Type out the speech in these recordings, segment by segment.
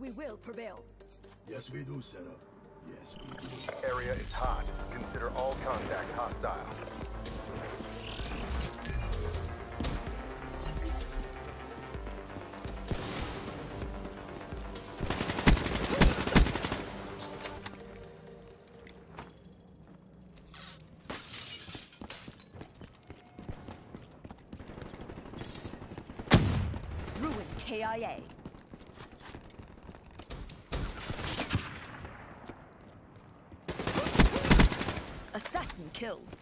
We will prevail. Yes, we do, Setup. Yes, we do. Area is hot. Consider all contacts hostile. Ruin KIA. Assassin killed.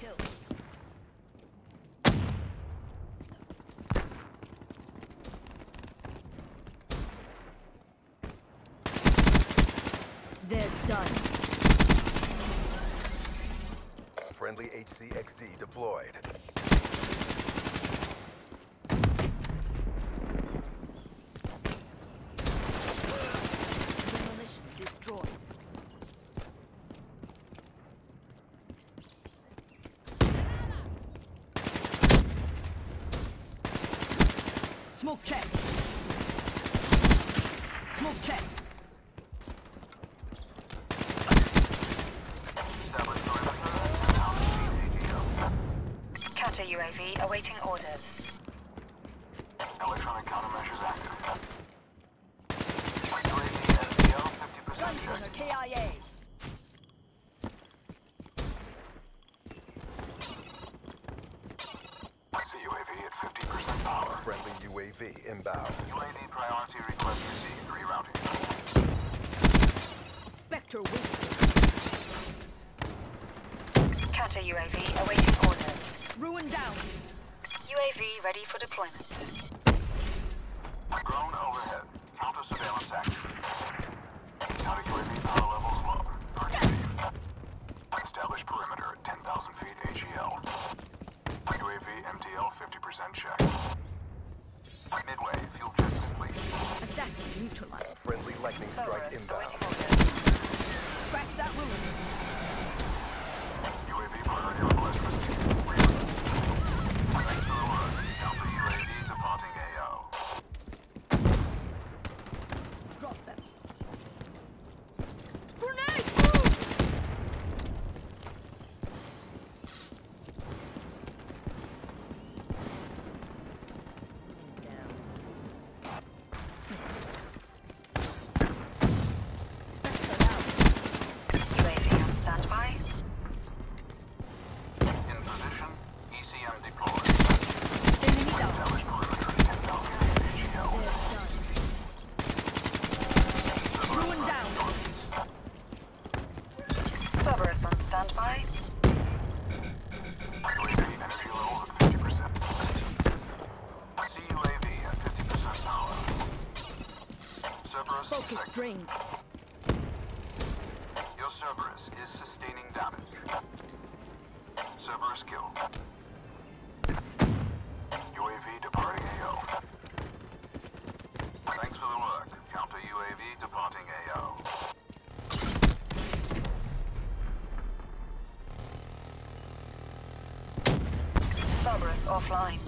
Killed. They're done. Friendly HCXD deployed. Smoke check. Smoke check. Counter UAV awaiting orders. Electronic countermeasures active. UAV SDL 50% check. Gunslinger KIA. I see UAV at 50% power. Friendly UAV inbound. UAV priority request received. Rerouting. Spectre wasted. Counter UAV awaiting orders. Ruin down. UAV ready for deployment. Drone overhead. Counter surveillance active. Counter UAV power levels low. Continue. Establish perimeter at 10,000 feet AGL. UAV MTL 50% check. Midway. Fuel check complete. Assassin neutralized. Friendly lightning strike inbound. Scratch that ruin. Drained. Your Cerberus is sustaining damage. Cerberus killed. UAV departing AO. Thanks for the work. Counter UAV departing AO. offline.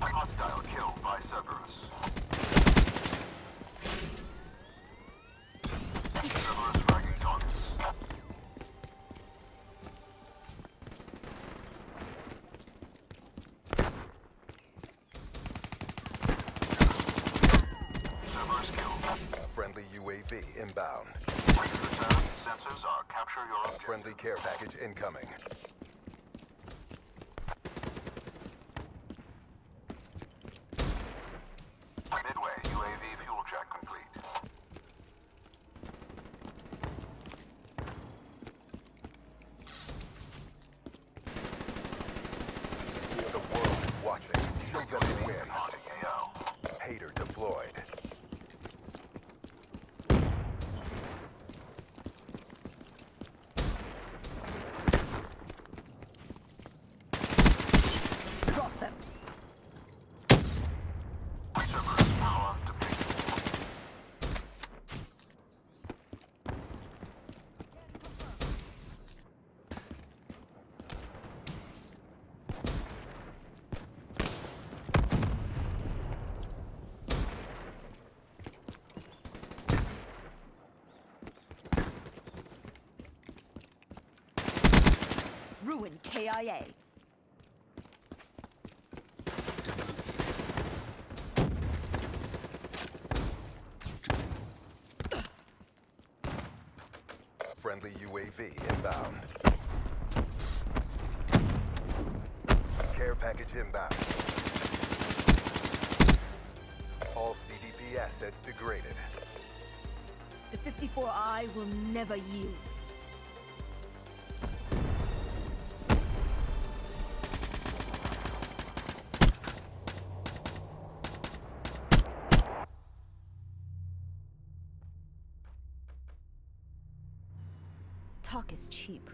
Hostile kill by Cerberus. Cerberus fragging targets. Cerberus kill. Friendly UAV inbound. Ready to return. Sensors are capture your. Friendly care package incoming. Midway, UAV fuel check complete. The world is Show them you win. Haunting AO. HATR deployed. Drop them. Cerberus power depleted. Ruin KIA. Friendly UAV inbound. Care package inbound. All CDP assets degraded. The 54I will never yield. Talk is cheap.